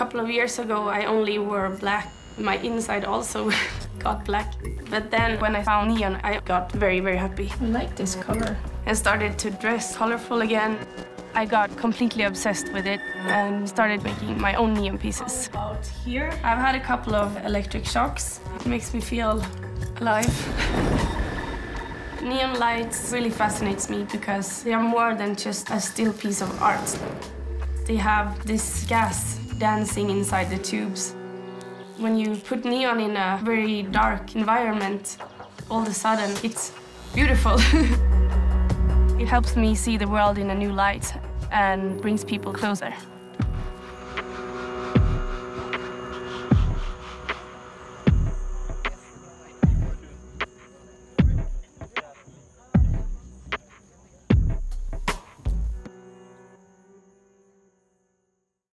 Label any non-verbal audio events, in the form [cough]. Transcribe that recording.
couple of years ago, I only wore black. My inside also [laughs] got black. But then when I found neon, I got very, very happy. I like this color. And started to dress colorful again. I got completely obsessed with it and started making my own neon pieces. About here, I've had a couple of electric shocks. It makes me feel alive. [laughs] Neon lights really fascinates me because they are more than just a still piece of art. They have this gas dancing inside the tubes. When you put neon in a very dark environment, all of a sudden it's beautiful. [laughs] it helps me see the world in a new light and brings people closer.